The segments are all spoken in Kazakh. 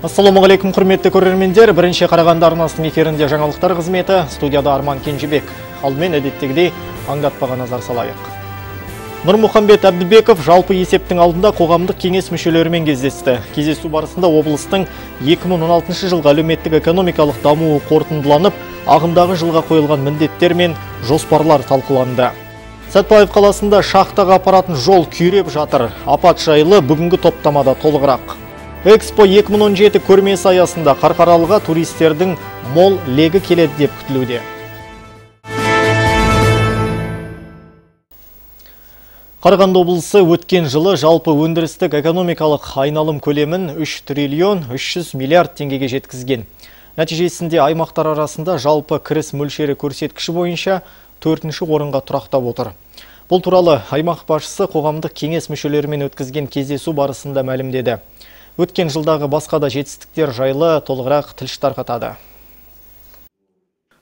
Ассалаумағалейкум құрметті көрермендер. Бірінші Қарағанды арнасының эфирінде жаңалықтар қызметі студияда Арман Кенжебек. Алдымен әдеттегідей аңдатпаға назар салайық. Нұрмұхамбет Әбдібеков жалпы есептің алдында қоғамдық кеңес мүшелерімен кездесті. Кездесу барысында облыстың 2016 жылғы әлеуметтік экономикалық дамуы қорытындыланып, ағымдағы жылға қойылған міндеттер мен жоспарлар талқыланды. Сәтпаев қаласында шахтаға апаратын жол күйреп жатыр. Апат жайлы бүгінгі топтамада толығырақ. Экспо 2017 көрмесі аясында қарқаралыға туристердің мол легі келеді деп күтілуде. Қарағанды облысы өткен жылы жалпы өндірістік экономикалық айналым көлемін 3 триллион 300 миллиард теңгеге жеткізген. Нәтижесінде аймақтар арасында жалпы кіріс мөлшері көрсеткіші бойынша төртінші орынға тұрақтап отыр. Бұл туралы аймақ басшысы қоғамдық кеңес мүшелерімен өткізген кездесу барысында мәлімдеді өткен жылдағы басқа да жетістіктер жайлы толығырақ тілші тарқатады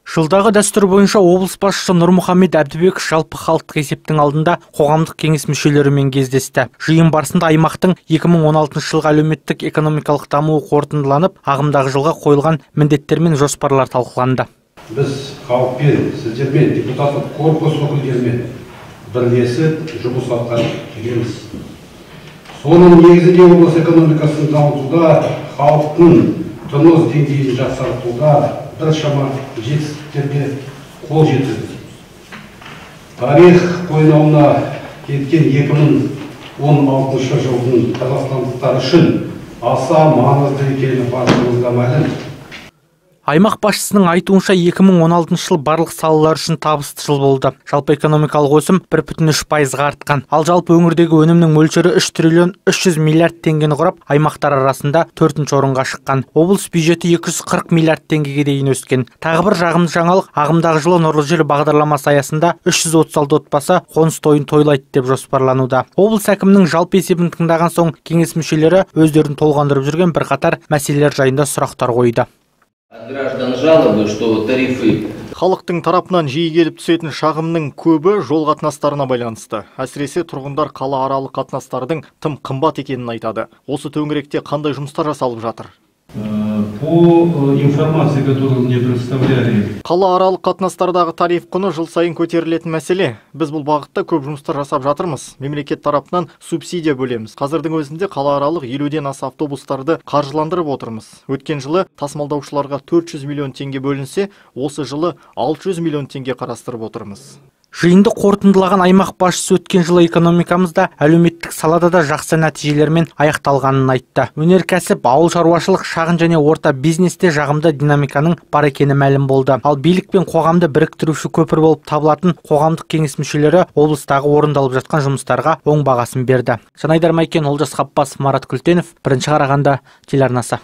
Жылдағы дәстүр бойынша облыс басшысы Нұрмұхамед Әбдібеков жалпы халықтық есептің алдында қоғамдық кеңес мүшелерімен кездесті. Жиын барысында аймақтың 2016 жылғы әлеуметтік экономикалық дамуы қорытындыланып, ағымдағы жылға қойылған міндеттер мен жоспарлар талқыланды. Біз халықпен, сіздермен, депутаттық корпус өкілдерімен бірлесіп жұмыс атқарып келеміз соның негізінде облыс экономикасын дамытуда халықтың тұрмыс деңгейін жақсартуда біршама жетістіктерге қол жеткіздік. Тарих қойнауына кеткен 2016 жылдың қазақстандықтар үшін аса маңызды екені баршамызға мәлім аймақ басшысының айтуынша 2016 жыл барлық салалар үшін табысты жыл болды. Жалпы экономикалық өсім бір бүтін үш пайызға артқан. Ал жалпы өңірдегі өнімнің мөлшері үш триллион үш жүз миллиард теңгені құрап аймақтар арасында төртінші орынға шыққан. Облыс бюджеті 240 миллиард теңгеге дейін өскен. Тағы бір жағымды жаңалық ағымдағы жылы нұрлы жер бағдарламасы аясында 336 отбасы қоныс тойын тойлайды деп жоспарлануда. Облыс әкімінің жалпы есебін тыңдаған соң кеңес мүшелері өздерін толғандырып жүрген бірқатар мәселелер жайында сұрақтар қойды. Граждан жалобы что тарифы халықтың тарапынан жиі келіп түсетін шағымның көбі жол қатынастарына байланысты. Әсіресе тұрғындар қала аралық қатынастардың тым қымбат екенін айтады. Осы төңіректе қандай жұмыстар жасалып жатыр? Э, по э, информации, которую мне представляли. Қала аралық қатынастардағы тариф құны жыл сайын көтерілетін мәселе. Біз бұл бағытта көп жұмыстар жасап жатырмыз. Мемлекет тарапынан субсидия бөлеміз. Қазірдің өзінде қала аралық елуден аса автобустарды қаржыландырып отырмыз. Өткен жылы тасымалдаушыларға 400 миллион теңге бөлінсе, осы жылы 600 миллион теңге қарастырып отырмыз жиынды қорытындылаған аймақ басшысы өткен жылы экономикамызда әлеуметтік салада да жақсы нәтижелермен аяқталғанын айтты. Өнеркәсіп ауыл шаруашылық шағын және орта бизнесте жағымды динамиканың бар екені мәлім болды. Ал билік пен қоғамды біріктіруші көпір болып табылатын қоғамдық кеңес мүшелері облыстағы орындалып жатқан жұмыстарға оң бағасын берді. Жанайдар майкен олжас қаппасов марат күлтенов. Бірінші қарағанды телеарнасы.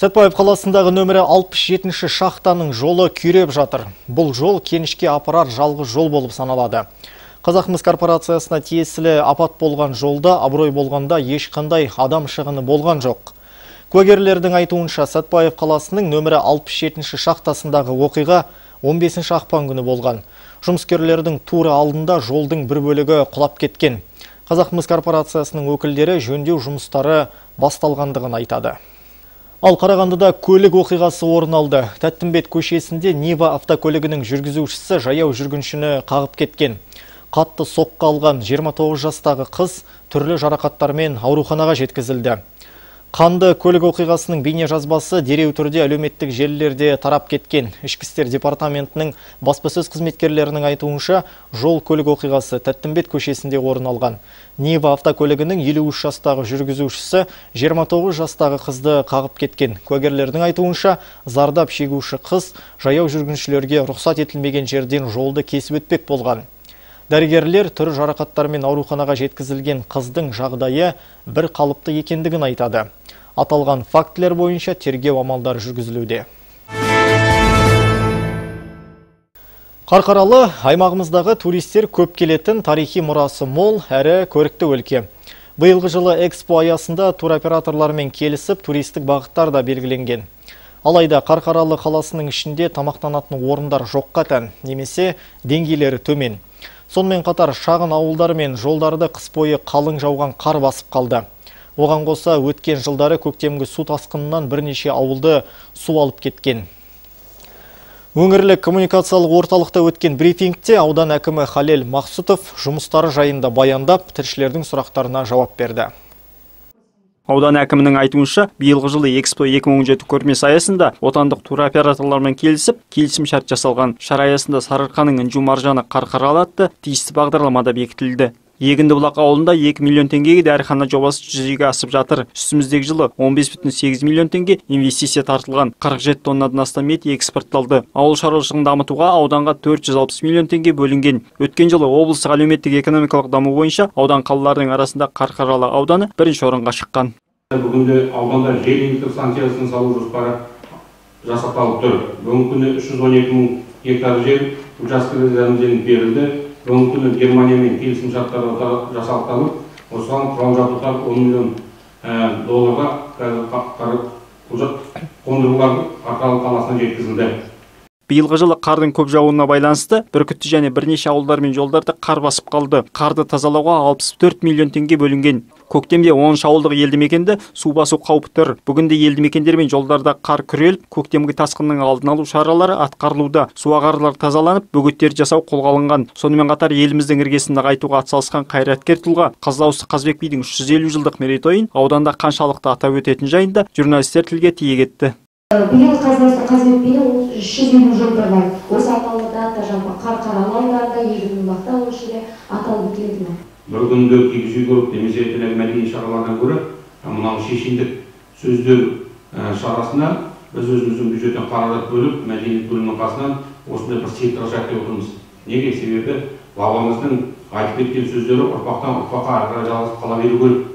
Сәтпаев қаласындағы нөмірі 67-ші шахтаның жолы күйреп жатыр. Бұл жол кенішке апарар жалғыз жол болып саналады. Қазақмыс корпорациясына тиесілі апат болған жолда абырой болғанда ешқандай адам шығыны болған жоқ. Куәгерлердің айтуынша Сәтпаев қаласының нөмірі 67-ші шахтасындағы оқиға 15 ақпан күні болған. Жұмыскерлердің тура алдында жолдың бір бөлігі құлап кеткен. Қазақмыс корпорациясының өкілдері жөндеу жұмыстары басталғандығын айтады. Ал Қарағандыда көлік оқиғасы орын алды. Тәттімбет көшесінде Нива автокөлігінің жүргізушісі жаяу жүргіншіні қағып кеткен. Қатты соққы алған 29 жастағы қыз түрлі жарақаттармен ауруханаға жеткізілді. Қанды көлік оқиғасының бейне жазбасы дереу түрде әлеуметтік желілерде тарап кеткен. Ішкі істер департаментінің баспасөз қызметкерлерінің айтуынша жол көлік оқиғасы Тәттімбет көшесінде орын алған. Нива автокөлігінің 53 жастағы жүргізушісі 29 жастағы қызды қағып кеткен. Куәгерлердің айтуынша зардап шегуші қыз жаяу жүргіншілерге рұқсат етілмеген жерден жолды кесіп өтпек болған. Дәрігерлер түрі жарақаттармен ауруханаға жеткізілген қыздың жағдайы бір қалыпты екендігін айтады аталған фактілер бойынша тергеу амалдары жүргізілуде Қарқаралы аймағымыздағы туристер көп келетін тарихи мұрасы мол әрі көрікті өлке. Биылғы жылы экспо аясында туроператорлармен келісіп туристік бағыттар да белгіленген. Алайда Қарқаралы қаласының ішінде тамақтанатын орындар жоққа тән, немесе деңгейлері төмен. Сонымен қатар шағын ауылдар мен жолдарды қыс бойы қалың жауған қар басып қалды. Оған қоса өткен жылдары көктемгі су тасқынынан бірнеше ауылды су алып кеткен. Өңірлік коммуникациялық орталықта өткен брифингте аудан әкімі Халел Мақсұтов жұмыстары жайында баяндап, тілшілердің сұрақтарына жауап берді. Аудан әкімінің айтуынша, биылғы жылы Экспо 2017 көрмесі аясында отандық туроператорлармен келісіп, келісім шарт жасалған. Шара аясында Сарыарқаның інжу маржаны қарқаралы атты тиісті бағдарламада бекітілді егінді бұлақ ауылында 2 миллион теңгеге дәріхана жобасы жүзеге асып жатыр. Үстіміздегі жылы 15,8 миллион теңге инвестиция тартылған. 47 тоннадан астам ет экспортталды. Ауыл шаруашылығын дамытуға ауданға 460 миллион теңге бөлінген. Өткен жылы облыстық әлеуметтік экономикалық даму бойынша аудан қалалардың арасында қарқаралы ауданы бірінші орынға шыққан. Бүгінде ауданда жел жоспары жасақталып тұр. Бүгінгі күні үш жүз он екі мың гектар жер учаскелерімізден берілді бүгінгі күні германиямен келісім шарттар жасақталып осыған құрал жабдықтар он миллион долларға қазір қондырғылар қарқаралы қаласына жеткізілді. Биылғы жылы қардың көп жауынына байланысты бүркітті және бірнеше ауылдар мен жолдарды қар басып қалды. Қарды тазалауға 64 миллион теңге бөлінген. Көктемде оныншы ауылдық елді мекенді су басу қаупі тұр. Бүгінде елді мекендер мен жолдарда қар күреліп көктемгі тасқынның алдын алу шаралары атқарылуда. Суағарлар тазаланып бөгеттер жасау қолға алынған. Сонымен қатар еліміздің іргесін нығайтуға атсалысқан қайраткер тұлға қаздауысты қазбек бидің үш жүз елу жылдық мерейтойын ауданда қаншалықты атап өтетіні жайында журналистер тілге тиек етті. Биыл қазынасы қазбек үш жүз елу бар осы атаулы дата жалпы қарқаралы ауданында егінбұлақта ол ішінде аталып ма бір күнде киіз үй көріп немесе мәдени шаралардан гөрі мынау шешендік сөздер шарасына біз өзіміздің бюджеттен қаражат бөліп мәдениет бөлімінің қасынан осындай бір сектор ашайық деп отырмыз. Неге? Себебі бабамыздың айтып кеткен сөздері ұрпақтан ұрпаққа ары қарай жалғасып қала беру керек.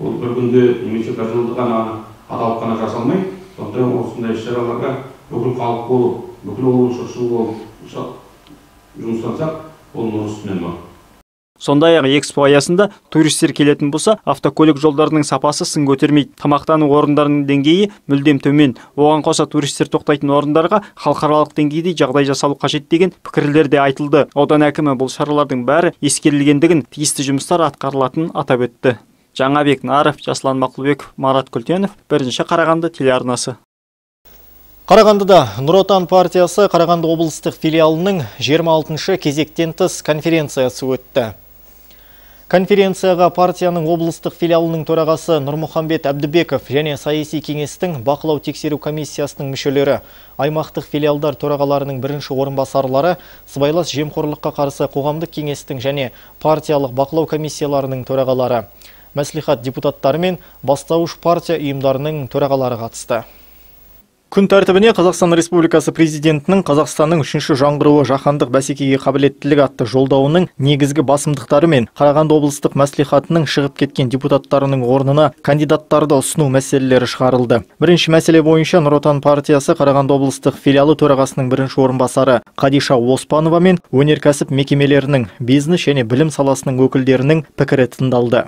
Ол бір күнде немесе бір жылды ғана аталып қана жасалмай сондықтан осындай іс шараларға бүкіл халық болып бүкіл облыс жұртшылығы болып жұмыстансақ ол нұр үстінен бар. Сондай ақ экспо аясында туристер келетін болса автокөлік жолдарының сапасы сын көтермейді. Тамақтану орындарының деңгейі мүлдем төмен. Оған қоса туристер тоқтайтын орындарға халықаралық деңгейде жағдай жасалу қажет деген пікірлер де айтылды. Аудан әкімі бұл шаралардың бәрі ескерілгендігін тиісті жұмыстар атқарылатынын атап өтті. Жаңабек наров жасұлан мақұлбеков марат күлтенов бірінші қарағанды телеарнасы. Қарағандыда Нұр Отан партиясы Қарағанды облыстық филиалының 26-шы кезектен тыс конференциясы өтті. Конференцияға партияның облыстық филиалының төрағасы Нұрмұхамбет Әбдібеков және саяси кеңестің бақылау тексеру комиссиясының мүшелері, аймақтық филиалдар төрағаларының бірінші орынбасарлары, сыбайлас жемқорлыққа қарсы қоғамдық кеңестің және партиялық бақылау комиссияларының төрағалары. Мәслихат депутаттары мен бастауыш партия ұйымдарының төрағалары қатысты. Күн тәртібіне Қазақстан Республикасы президентінің Қазақстанның үшінші жаңғыруы жаһандық бәсекеге қабілеттілік атты жолдауының негізгі басымдықтары мен Қарағанды облыстық мәслихатының шығып кеткен депутаттарының орнына кандидаттарды ұсыну мәселелері шығарылды. Бірінші мәселе бойынша Нұр Отан партиясы Қарағанды облыстық филиалы төрағасының бірінші орынбасары Қадиша Оспанова мен өнеркәсіп мекемелерінің бизнес және білім саласының өкілдерінің пікірі тыңдалды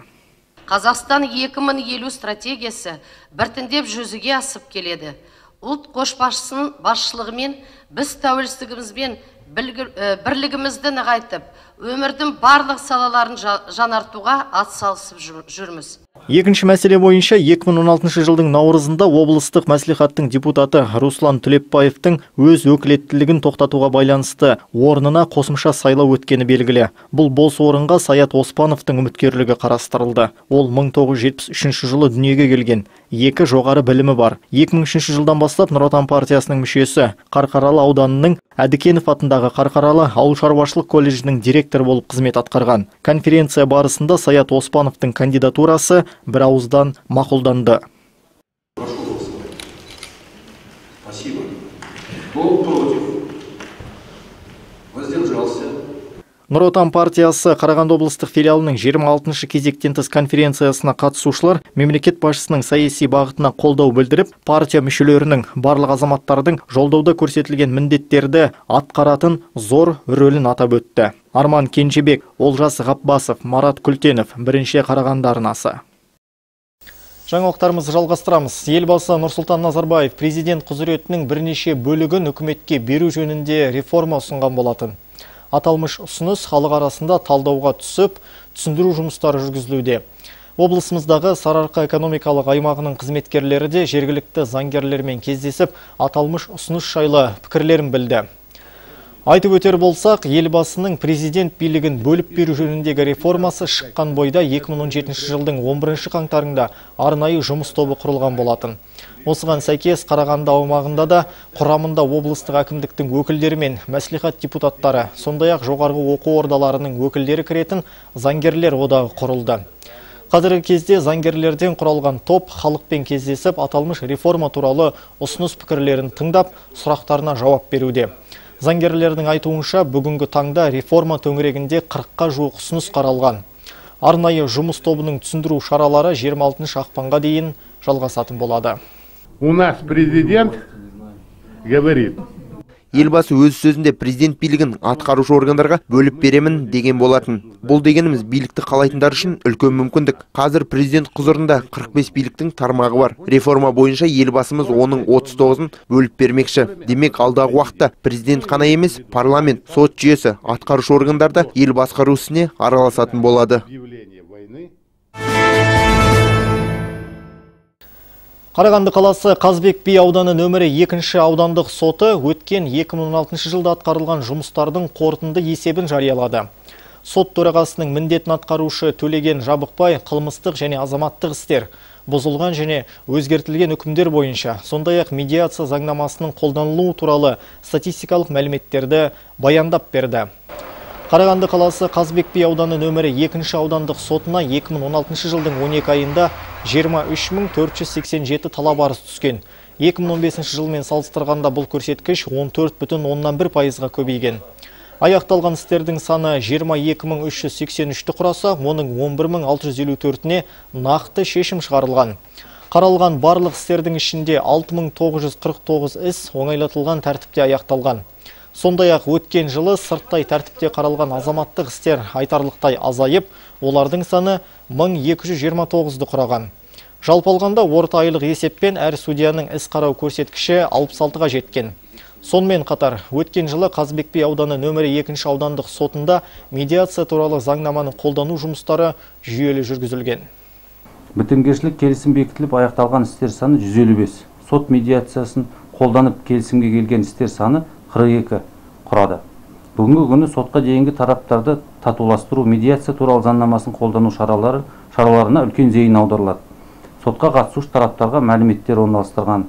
қазақстан 2050 стратегиясы біртіндеп жүзеге асып келеді ұлт көшбасшысының басшылығымен біз тәуелсіздігімізбен бірлігімізді нығайтып өмірдің барлық салаларын жаңартуға атсалысып жүрміз. Екінші мәселе бойынша 2016 жылдың наурызында облыстық мәслихаттың депутаты Руслан Түлепбаевтың өз өкілеттілігін тоқтатуға байланысты орнына қосымша сайлау өткені белгілі. Бұл бос орынға Саят Оспановтың үміткерлігі қарастырылды. Ол 1973 жылы дүниеге келген. Екі жоғары білімі бар. 2003 жылдан бастап Нұр Отан партиясының мүшесі, Қарқаралы ауданының Әдікенов атындағы Қарқаралы ауыл шаруашылық колледжінің директоры болып қызмет атқарған. Конференция барысында Саят Оспановтың кандидатурасы бір ауыздан мақұлданды. Спасибо. Нұр Отан партиясы Қарағанды облыстық филиалының 26-шы кезектен тыс конференциясына қатысушылар мемлекет басшысының саяси бағытына қолдау білдіріп, партия мүшелерінің барлық азаматтардың жолдауда көрсетілген міндеттерді атқаратын зор рөлін атап өтті. Арман Кенжебек, Олжас Ғапбасов, Марат Күлтенов, бірінші Қарағанды арнасы. Жаңалықтарымызды жалғастырамыз. Елбасы Нұрсұлтан Назарбаев президент құзыретінің бірнеше бөлігін үкіметке беру жөнінде реформа ұсынған болатын. Аталмыш ұсыныс халық арасында талдауға түсіп, түсіндіру жұмыстары жүргізілуде. Облысымыздағы Сарыарқа экономикалық аймағының қызметкерлері де жергілікті заңгерлермен кездесіп, аталмыш ұсыныс жайлы пікірлерін білді. Айтып өтер болсақ, елбасының президент билігін бөліп беру жөніндегі реформасы шыққан бойда 2017 жылдың 11 қаңтарында арнайы жұмыс тобы құрылған болатын. Осыған сәйкес Қарағанды аумағында да құрамында облыстық әкімдіктің өкілдері мен мәслихат депутаттары, сондай-ақ жоғарғы оқу ордаларының өкілдері кіретін заңгерлер одағы құрылды. Қазіргі кезде заңгерлерден құралған топ халықпен кездесіп, аталмыш реформа туралы ұсыныс пікірлерін тыңдап, сұрақтарына жауап беруде. Заңгерлердің айтуынша бүгінгі таңда реформа төңірегінде 40-қа жуық ұсыныс қаралған. Арнайы жұмыс тобының түсіндіру шаралары 26 ақпанға дейін жалғасатын болады. У нас президент говорит, елбасы өз сөзінде президент билігін атқарушы органдарға бөліп беремін деген болатын. Бұл дегеніміз билікті қалайтындар үшін үлкен мүмкіндік. Қазір президент құзырында 45 биліктің тармағы бар. Реформа бойынша елбасымыз оның 39-ын бөліп бермекші. Демек алдағы уақытта президент қана емес парламент сот жүйесі атқарушы органдарда ел басқару ісіне араласатын болады. Қарағанды қаласы Қазбек би ауданы нөмірі екінші аудандық соты өткен 2016 жылда атқарылған жұмыстардың қорытынды есебін жариялады. Сот төрағасының міндетін атқарушы төлеген жабықпай қылмыстық және азаматтық істер, бұзылған және өзгертілген үкімдер бойынша, сондай-ақ медиация заңнамасының қолданылуы туралы статистикалық мәліметтерді баяндап берді. Қарағанды қаласы Қазбек би ауданы нөмірі екінші аудандық сотына 2016 жылдың 12 айында 23487 талап арыз түскен. 2015 жылмен салыстырғанда бұл көрсеткіш 14,1 пайызға көбейген. Аяқталған істердің саны 22383-ті құраса, оның 11654-не нақты шешім шығарылған. Қаралған барлық істердің ішінде 6949 іс оңайлатылған тәртіпте аяқталған. Сондай-ақ өткен жылы сырттай тәртіпте қаралған азаматтық істер айтарлықтай азайып, олардың саны 1229-ды құраған. Жалпы алғанда орта айлық есеппен әр судьяның іс қарау көрсеткіші 66-ға жеткен. Сонымен қатар, өткен жылы Қазбек би ауданы нөмірі 2 аудандық сотында медиация туралы заңнаманы қолдану жұмыстары жүйелі жүргізілген. Бітімгершілік келісім бекітіліп аяқталған істер саны 155. Сот медиациясын қолданып келісімге келген істер саны 42 құрады. Бүгінгі күні сотқа дейінгі тараптарды татуластыру медиация туралы заңнамасын қолдану шаралары шараларына үлкен зейін аударылады. Сотқа қатысушы тараптарға мәліметтер орналастырған.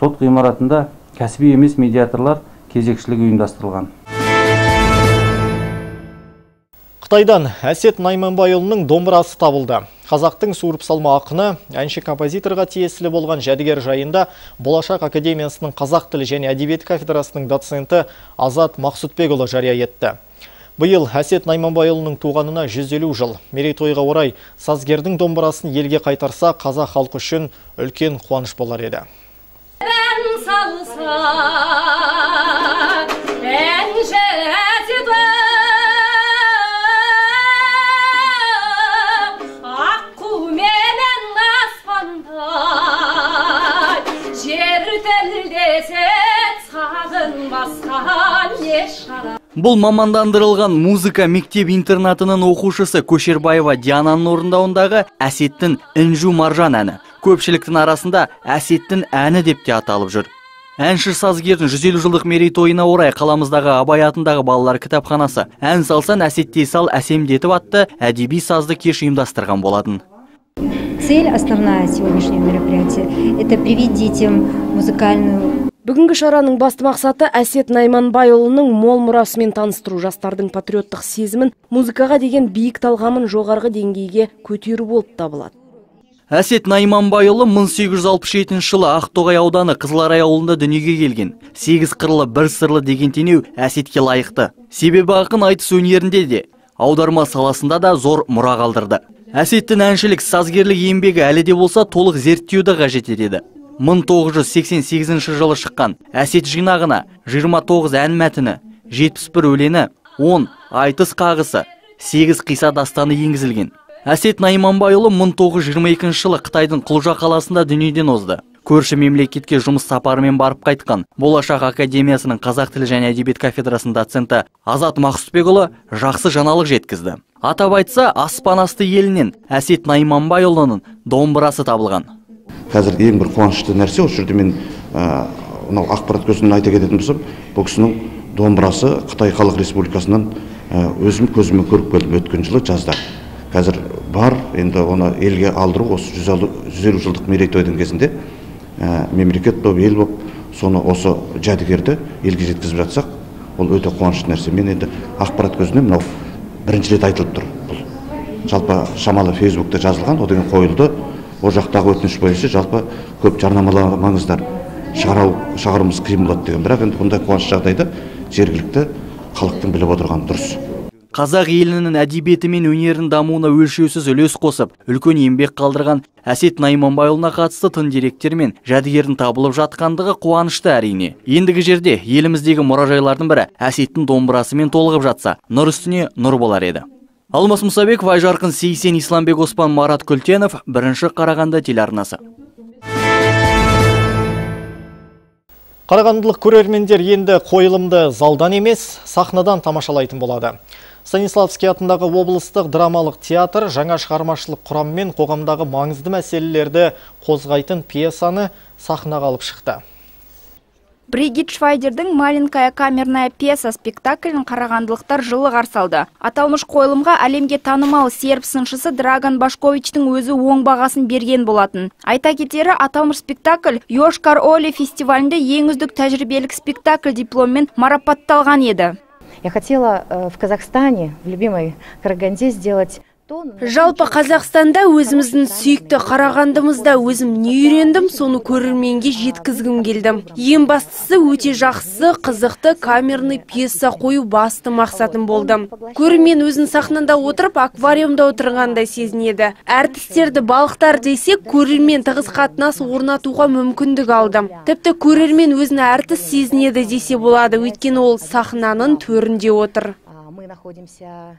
Сот ғимаратында кәсіби емес медиаторлар кезекшілігі ұйымдастырылған. Қытайдан Әсет Найманбайұлының домбырасы табылды. Қазақтың суырып салма ақыны әнші композиторға тиесілі болған жәдігер жайында Болашақ Академиясының қазақ тілі және әдебиеті кафедрасының доценті Азат Мақсұтбекұлы жария етті. Бұйыл Әсет Найманбайұлының туғанына 150 жыл. Мерейтойға орай сазгердің домбырасын елге қайтарса, қазақ халқы үшін үлкен қуаныш болар еді. Бұл мамандандырылған музыка мектеп интернатының оқушысы Көшербаева Диананың орындауындағы Әсеттің Інжу Маржан әні. Көпшіліктің арасында Әсеттің әні деп те аталып жүр. Әнші сазгердің 150 жылдық мерейтойына орай қаламыздағы Абай атындағы балалар кітапханасы ән салсан әсеттей сал әсемдетіп атты әдеби сазды кеш ұйымдастырған болатын. Цель основная сегодняшнего мероприятия – это привить детям музыкальную Бүгінгі шараның басты мақсаты Әсет Найманбайұлының мол мұрасымен таныстыру жастардың патриоттық сезімін, музыкаға деген биік талғамын жоғарғы деңгейге көтеру болып табылады. Әсет Найманбайұлы 1867 жылы Ақтоғай ауданы Қызыларай ауылында дүниеге келген. Сегіз қырлы бір сырлы деген тенеу Әсетке лайықты. Себебі ақын айтыс өнерінде де, аударма саласында да зор мұра қалдырды. Әсеттің әншілік сазгерлік еңбегі әлі де болса толық зерттеуді қажет етеді. 1988 жылы шыққан әсет жинағына 29 ән мәтіні 71 өлеңі 10 айтыс қағысы 8 қиса дастаны енгізілген. Әсет найманбайұлы 1922 жылы қытайдың құлжа қаласында дүниеден озды. Көрші мемлекетке жұмыс сапарымен барып қайтқан болашақ академиясының қазақ тілі және әдебиет кафедрасының доценті азат мақсұтбекұлы жақсы жаңалық жеткізді. Атап айтса аспан асты елінен әсет найманбайұлының домбырасы табылған. Қазір ең бір қуанышты нәрсе осы жерде мен мынау ақпарат көзінен айта кететін болсам бұл кісінің домбырасы қытай халық республикасынан өзім көзіммен көріп келдім өткен жылы жазда қазір бар енді оны елге алдыру осы жүз елу жылдық мерейтойдың кезінде мемлекет болып ел болып соны осы жәдігерді елге жеткізіп жатсақ ол өте қуанышты нәрсе. Мен енді ақпарат көзінен мынау бірінші рет айтылып тұр. Бұл жалпы шамалы фейсбукта жазылған одан кейін қойылды. Ол жақтағы өтініш бойынша жалпы көп жарнамаламаңыздар шығару шығаруымыз қиын болады деген. Бірақ енді бұндай қуанышты жағдайда жергілікті халықтың біліп отырғаны дұрыс. Қазақ елінің әдебиеті мен өнерінің дамуына өлшеусіз үлес қосып үлкен еңбек қалдырған әсет найманбайұлына қатысты тың деректер мен жәдігердің табылып жатқандығы қуанышты әрине. Ендігі жерде еліміздегі мұражайлардың бірі әсеттің домбырасымен толығып жатса нұр үстіне нұр болар еді. Алмас мұсабеков айжарқын сейсен исламбек оспан марат күлтенов бірінші қарағанды телеарнасы Қарағандылық көрермендер енді қойылымды залдан емес, сахнадан тамашалайтын болады. Станиславский атындағы облыстық драмалық театр жаңа шығармашылық құраммен қоғамдағы маңызды мәселелерді қозғайтын пьесаны сахнаға алып шықты. Бригит Швайдердің «Маленькая камерная пьеса» спектаклін қарағандылықтар жылы қарсы Аталмыш қойылымға әлемге танымал серб сыншысы Драган Башковичтің өзі оң бағасын берген болатын. Айта кетері, аталмыш спектакль Йошкар Оли фестивалінде ең үздік тәжірибелік спектакль дипломмен марапатталған еді. Я хотела э, в Казахстане, в любимой Караганде сделать жалпы қазақстанда өзіміздің сүйікті қарағандымызда өзім не үйрендім соны көрерменге жеткізгім келдім ең бастысы өте жақсы қызықты камерный пьеса қою басты мақсатым болды. көрермен өзін сахнада отырып аквариумда отырғандай сезінеді. әртістерді балықтар десек көрермен тығыз қатынас орнатуға мүмкіндік алды. тіпті көрермен өзін әртіс сезінеді десе болады. өйткені ол сахнаның төрінде отыр. мы находимся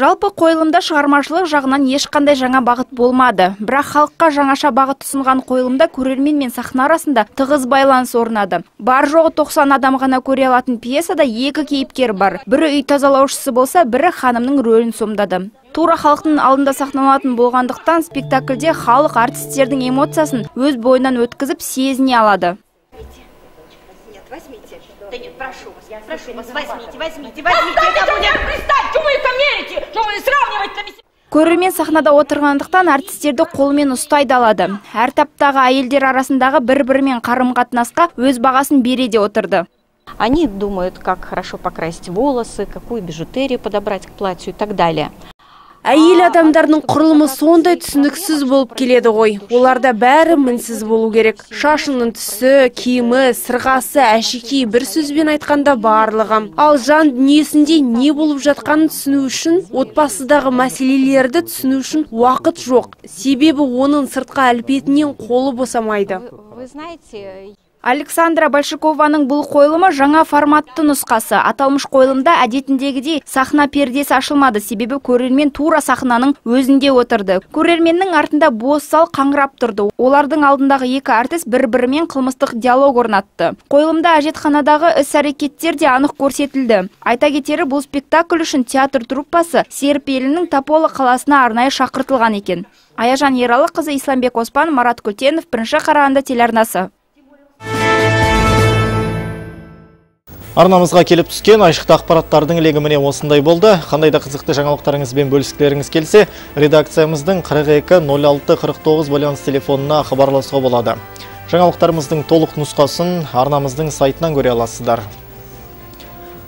Жалпы қойылымда шығармашылық жағынан ешқандай жаңа бағыт болмады. Бірақ халыққа жаңаша бағыт ұсынған қойылымда көрермен мен сахна арасында тығыз байланыс орнады. Бар жоғы 90 адам ғана көре алатын пьесада екі кейіпкер бар. Бірі үй тазалаушысы болса, бірі ханымның рөлін сомдады. Тура халықтың алдында сахналатын болғандықтан спектакльде халық артистердің эмоциясын өз бойынан өткізіп сезіне алады. Да нет, прошу вас, прошу вас, возьмите, возьмите, возьмите. Это будет... Пристань, что вы ко мерите? Что вы сравнивать Көрермен сахнада отырғандықтан артистерді қолымен ұстай алады. Әр таптағы әйелдер арасындағы бір-бірімен қарым-қатынасқа өз бағасын бере де отырды. Они думают, как хорошо покрасить волосы, какую бижутерию подобрать к платью и так далее әйел адамдардың құрылымы сондай түсініксіз болып келеді ғой. Оларда бәрі мінсіз болу керек. Шашының түсі киімі сырғасы әшекейі бір сөзбен айтқанда барлығы. Ал жан дүниесінде не болып жатқанын түсіну үшін отбасыдағы мәселелерді түсіну үшін уақыт жоқ. Себебі оның сыртқы әлпетінен қолы босамайды. Александра Большакованың бұл қойылымы жаңа форматты нұсқасы. Аталмыш қойылымда әдетіндегідей сахна пердесі ашылмады, себебі көрермен тура сахнаның өзінде отырды. Көрерменнің артында бос зал қаңырап тұрды. Олардың алдындағы екі артист бір-бірімен қылмыстық диалог орнатты. Қойылымда әжетханадағы іс-әрекеттер де анық көрсетілді. Айта кетері бұл спектакль үшін театр труппасы Серп елінің Тополо қаласына арнайы шақыртылған екен. Аяжан Ералы қызы Исламбек Оспан, Марат Күлтенов, бірінші Қарағанды телеарнасы. Арнамызға келіп түскен айшықты ақпараттардың легі міне осындай болды. Қандай да қызықты жаңалықтарыңызбен бөліскілеріңіз келсе, редакциямыздың 42-06-49 байланыс телефонына хабарласуға болады. Жаңалықтарымыздың толық нұсқасын арнамыздың сайтынан көре аласыздар.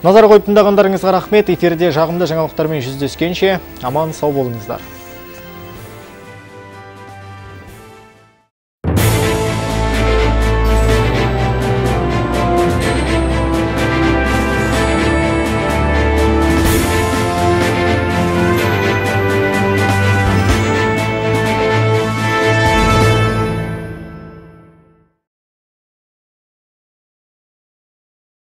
Назар қойып тыңдағандарыңызға рахмет. Эфирде жағымды жаңалықтармен жүздескенше аман сау болыңыздар.